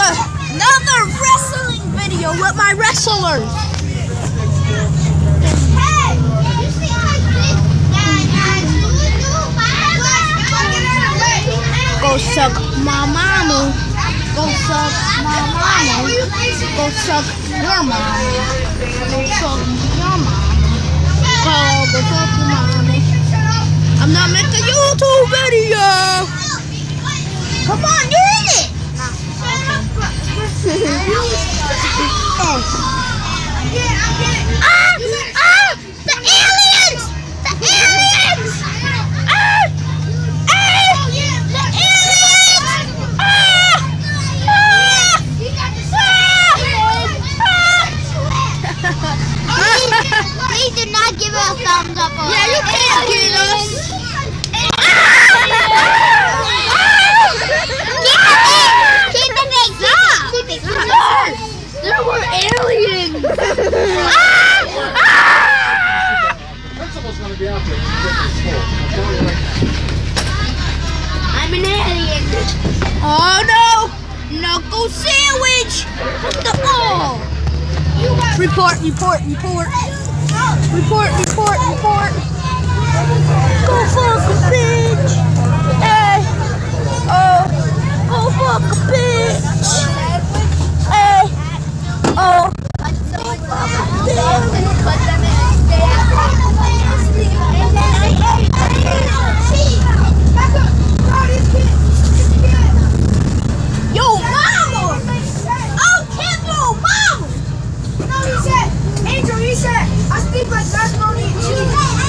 another wrestling video with my wrestlers. Hey, you my big Go suck my mama. Go suck my mama. Go suck your mama. Go suck your mama. Go, your mama. I'm not making a YouTube video. Come on, it. Ah! Ah! The aliens! The aliens! Ah! Ah! Aliens! Ah! Please do not give it a thumbs up. Yeah, you can't get us. Keep it big. Keep it. Keep it. There were aliens. Principal's gonna be out there to get this school. I'm telling you right now. I'm an alien. Oh no! Knuckle sandwich! What the oh! Report, report, report. Report, report, report. nothing but love, money, and